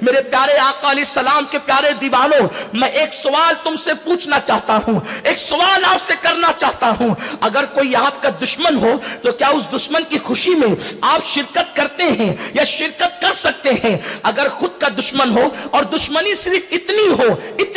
میرے پیارے آقا علیہ السلام کے پیارے دیوانوں، میں ایک سوال تم سے پوچھنا چاہتا ہوں، ایک سوال آپ سے کرنا چاہتا ہوں۔ اگر کوئی آپ کا دشمن ہو، تو کیا اس دشمن کی خوشی میں آپ شرکت کرتے ہیں یا شرکت کر سکتے ہیں؟ اگر خود کا دشمن ہو اور دشمنی صرف اتنی ہو، اتنی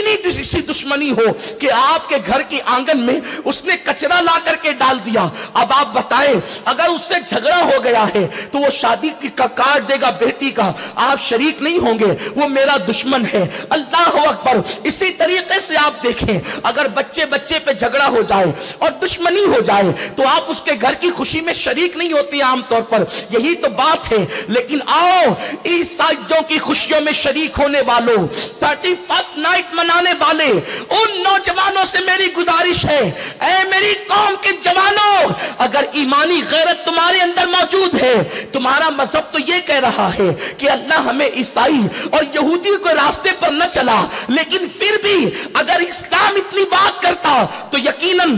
سی دشمنی ہو کہ آپ کے گھر کی آنگن میں اس نے کچرا لا کر کے ڈال دیا۔ اب آپ بتائیں، اگر اس سے جھگڑا ہو گیا ہے، تو وہ شادی کا کارڈ دے گا بیٹی کا، آپ شریک نہیں ہوں گے۔ وہ میرا دشمن ہے۔ اللہ اکبر، اسی طریقے سے آپ دیکھیں، اگر بچے بچے پہ جھگڑا ہو جائے اور دشمنی ہو جائے، تو آپ اس کے گھر کی خوشی میں شریک نہیں ہوتی عام طور پر۔ یہی تو بات ہے۔ لیکن آؤ، عیسائیوں کی خوشیوں میں شریک ہونے والوں تھرٹی فرسٹ نائٹ منانے والے، ان نوجوانوں سے میری گزارش ہے۔ اے میری قوم کے جوانوں، اگر ایمانی غیرت تمہارے اندر موجود ہے، تمہارا مذہب تو یہ کہہ رہا ہے کہ اللہ ہمیں عیسائی اور یہودی کو راستے پر نہ چلا، لیکن پھر بھی اگر اسلام اتنی بات کرتا تو یقیناً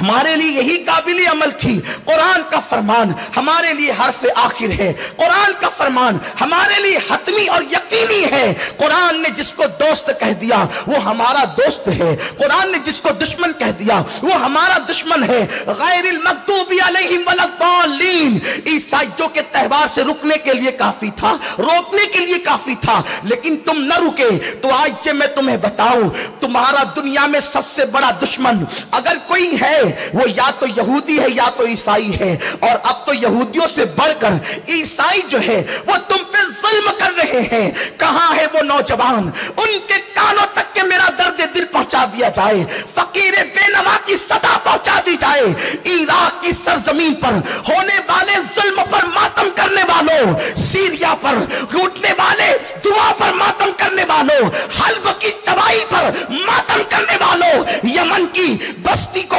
ہمارے لیے یہی قابل عمل تھی۔ قرآن کا فرمان ہمارے لیے حرف آخر ہے۔ قرآن کا فرمان ہمارے لیے حتمی اور یقینی ہے۔ قرآن نے جس کو دوست کہہ دیا، وہ ہمارا دوست ہے۔ قرآن نے جس کو دشمن کہہ دیا، وہ ہمارا دشمن ہے۔ غیر المکتوب علیہم والضالین عیسائیوں کے تہوار سے رکنے کے لیے کافی تھا، روکنے کے لیے کافی تھا، لیکن تم نہ رکے۔ تو آج میں تمہیں بتاؤں، تمہارا دنیا میں سب سے بڑا دشمن اگر کوئی ہے وہ یا تو یہودی ہے یا تو عیسائی ہے اور اب تو یہودیوں سے بڑھ کر عیسائی جو ہے، وہ تم پہ ظلم کر رہے ہیں۔ کہاں ہے وہ نوجوان؟ ان کے کانوں تک کے میرا درد دل پہنچا دیا جائے۔ فقیر بے نوا کی صدا پہنچا دی جائے۔ عراق کی سرزمین پر ہونے والے ظلم پر ماتم کرنے والوں، سیریا پر روٹنے والے، دعا پر ماتم کرنے والوں، حلب کی تباہی پر ماتم کرنے والوں، یمن کی بستی کو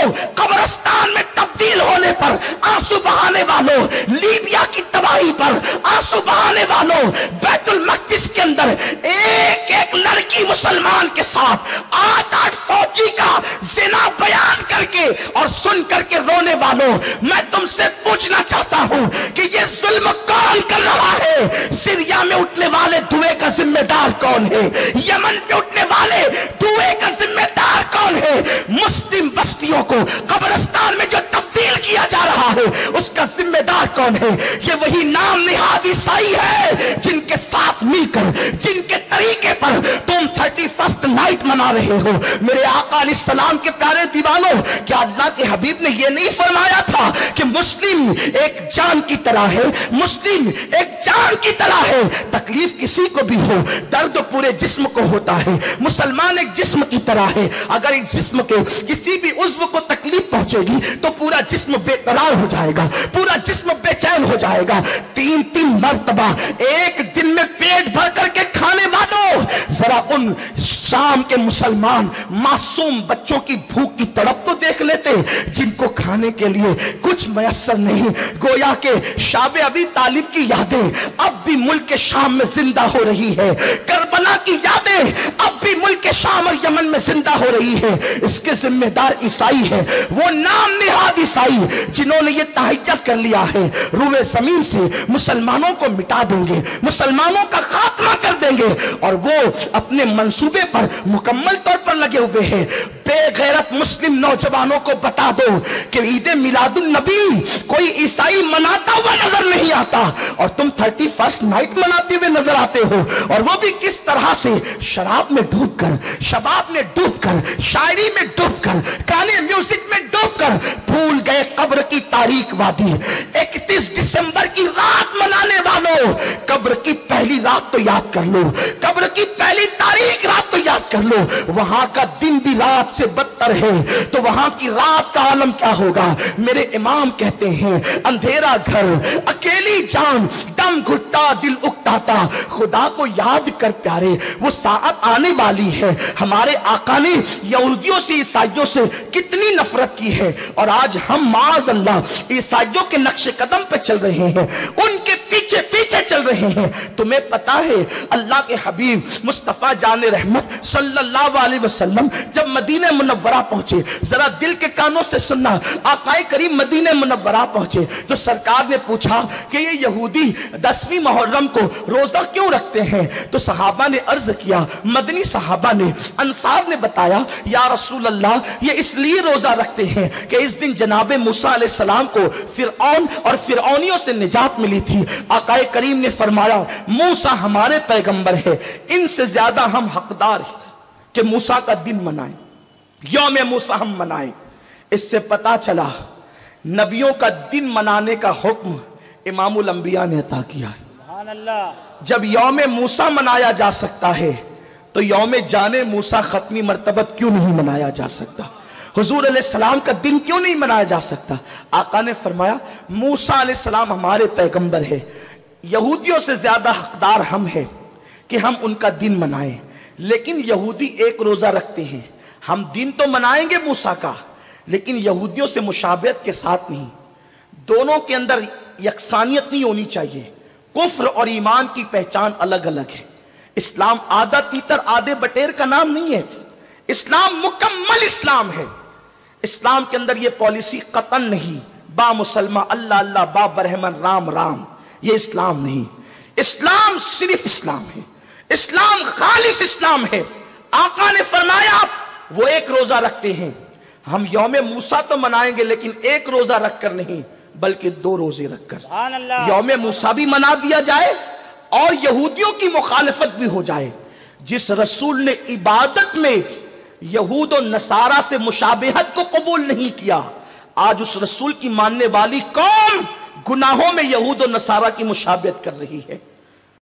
قبرستان میں تبدیل ہونے پر آنسو بہانے والوں، لیبیا کی تباہی پر آنسو بہانے والوں، بیت المقدس کے اندر ایک ایک لڑکی مسلمان کے ساتھ آٹھ آٹھ فوجی کا زنا بیان کر کے اور سن کر کے رونے والوں، میں تم سے پوچھنا چاہتا ہوں کہ یہ ظلم کون کر رہا ہے؟ سریا میں اٹھنے والے دھوئے کا ذمہ دار کون ہے؟ یمن پہ اٹھنے والے دھوئے کا ذمہ دار کون ہے؟ مسلم بستیوں کو قبرستان میں جو تبدیل کیا جا رہا ہے، اس کا ذمہ دار کون ہے؟ یہ وہی نام نہاد عیسائی ہے جن کے ساتھ مل کر جن تھرٹی نائٹ منا رہے ہو۔ میرے آقا علیہ السلام کے پیارے دیوانوں، کیا اللہ کے حبیب نے یہ نہیں فرمایا تھا کہ مسلم ایک جان کی طرح ہے؟ مسلم ایک جان کی طرح ہے۔ تکلیف کسی کو بھی ہو، درد پورے جسم کو ہوتا ہے۔ مسلمان ایک جسم کی طرح ہے۔ اگر ایک جسم کے کسی بھی عضو کو تکلیف پہنچے گی، تو پورا جسم بے قرار ہو جائے گا۔ پورا جسم بے چین ہو جائے گا۔ تین تین مرتبہ ایک دن میں پیٹ بھر کر کے کھانے والوں ذرا ان شام کے مسلمان، معصوم بچوں کی بھوک کی تڑپ تو دیکھ لیتے، جن کو کھانے کے لیے کچھ میسر نہیں۔ گویا کہ شاب ابھی طالب کی یادیں اب بھی ملک شام میں زندہ ہو رہی ہے۔ کربلا کی یادیں اب بھی ملک شام اور یمن میں زندہ ہو رہی ہے۔ اس کے ذمہ دار عیسائی ہے وہ نام نہاد عیسائی جنہوں نے یہ تحجت کر لیا ہے۔ روح زمین سے مسلمانوں کو مٹا دیں گے۔ مسلمانوں کا خاتمہ کر دیں گے۔ اور وہ اپنے منصوبے پر مکمل طور پر لگے ہوئے ہیں۔ بے غیرت مسلم نوجوانوں کو بتا دو کہ عید میلاد النبی کوئی عیسائی مناتا ہوا نظر نہیں آتا اور تم تھرٹی فرسٹ نائٹ مناتے ہوئے نظر آتے ہو اور وہ بھی کس طرح سے شراب میں ڈوب کر، شباب میں ڈوب کر، شاعری میں ڈوب کر کانے میوزک میں ڈوب کر بھول گئے قبر کی تاریخ وادی۔ اکتیس دسمبر کی رات منانے والوں قبر کی پہلی رات تو یاد کر لو۔ قبر کی پہلی تاریخ رات تو یاد کر لو۔ وہاں کا دن بھی رات سے بدتر ہے۔ تو وہاں کی رات کا عالم کیا ہوگا؟ میرے امام کہتے ہیں، اندھیرا گھر، اکیلی جان، دم گھٹا دل اکتاتا۔ خدا کو یاد کر پیارے، وہ ساعت آنے والی ہے۔ ہمارے آقا نے یہودیوں سے، عیسائیوں سے کتنی نفرت کی ہے۔ اور آج ہم، معاذ اللہ، عیسائیوں کے نقش قدم پہ چل رہے ہیں۔ ان کے پیچھے پیچھے چل رہے ہیں۔ تمہیں پتا ہے، اللہ کے حبیب مصطفیٰ جان رحمت صلی اللہ علیہ وسلم جب مدینہ منورہ پہنچے، ذرا دل کے کانوں سے سننا، آقائے کریم مدینہ منورہ پہنچے، تو سرکار نے پوچھا کہ یہ یہودی دسویں محرم کو روزہ کیوں رکھتے ہیں؟ تو صحابہ نے عرض کیا، مدنی صحابہ نے، انصار نے بتایا، یا رسول اللہ، یہ اس لیے روزہ رکھتے ہیں کہ اس دن جناب موسیٰ علیہ السلام کو فرعون اور فرعونیوں سے نجات ملی تھی۔ آقا کریم نے فرمایا موسیٰ ہمارے پیغمبر ہے ان سے زیادہ ہم حقدار ہیں کہ موسیٰ کا دن منائیں یوم موسیٰ ہم منائیں۔ اس سے پتا چلا نبیوں کا دن منانے کا حکم امام الانبیاء نے عطا کیا ہے۔ سبحان اللہ جب یوم موسیٰ منایا جا سکتا ہے تو یوم جانے موسیٰ ختمی مرتبت کیوں نہیں منایا جا سکتا؟ حضور علیہ السلام کا دن کیوں نہیں منایا جا سکتا؟ آقا نے فرمایا موسیٰ علیہ السلام ہمارے پیغمبر ہے یہودیوں سے زیادہ حقدار ہم ہیں کہ ہم ان کا دن منائیں۔ لیکن یہودی ایک روزہ رکھتے ہیں۔ ہم دن تو منائیں گے موسیٰ کا، لیکن یہودیوں سے مشابہت کے ساتھ نہیں۔ دونوں کے اندر یکسانیت نہیں ہونی چاہیے۔ کفر اور ایمان کی پہچان الگ الگ ہے۔ اسلام آدھا تیتر، آدھے بٹیر کا نام نہیں ہے۔ اسلام مکمل اسلام ہے۔ اسلام کے اندر یہ پالیسی قطن نہیں۔ با مسلمہ، اللہ اللہ، با برہمن، رام رام۔ یہ اسلام نہیں۔ اسلام صرف اسلام ہے۔ اسلام خالص اسلام ہے۔ آقا نے فرمایا وہ ایک روزہ رکھتے ہیں۔ ہم یوم موسیٰ تو منائیں گے لیکن ایک روزہ رکھ کر نہیں بلکہ دو روزے رکھ کر۔ یوم موسیٰ بھی منا دیا جائے اور یہودیوں کی مخالفت بھی ہو جائے۔ جس رسول نے عبادت میں یہود و نصارہ سے مشابہت کو قبول نہیں کیا آج اس رسول کی ماننے والی قوم گناہوں میں یہود و نصارہ کی مشابہت کر رہی ہے۔